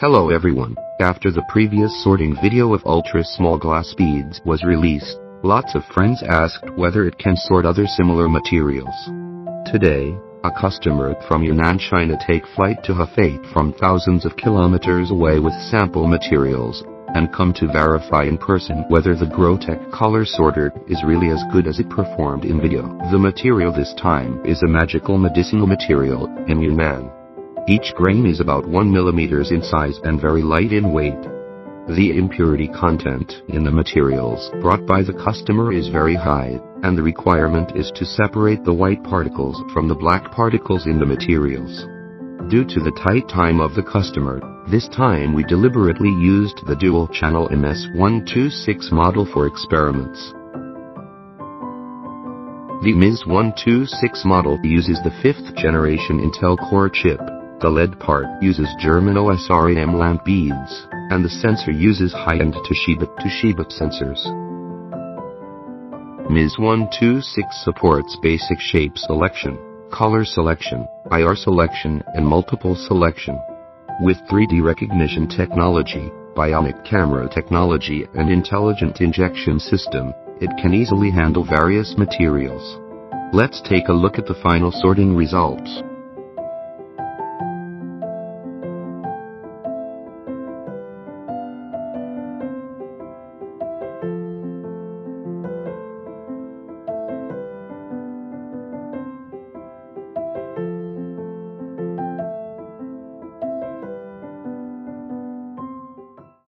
Hello everyone. After the previous sorting video of ultra small glass beads was released, lots of friends asked whether it can sort other similar materials. Today, a customer from Yunnan, China take flight to Hefei from thousands of kilometers away with sample materials and come to verify in person whether the Grotech color sorter is really as good as it performed in video. The material this time is a magical medicinal material in Yunnan. Each grain is about 1 millimeters in size and very light in weight. The impurity content in the materials brought by the customer is very high, and the requirement is to separate the white particles from the black particles in the materials. Due to the tight time of the customer, this time we deliberately used the dual-channel MS126 model for experiments. The MS126 model uses the fifth generation Intel Core chip the LED part uses German OSRAM lamp beads, and the sensor uses high-end Toshiba Toshiba sensors. MS126 supports basic shape selection, color selection, IR selection, and multiple selection. With 3D recognition technology, bionic camera technology, and intelligent injection system, it can easily handle various materials. Let's take a look at the final sorting results.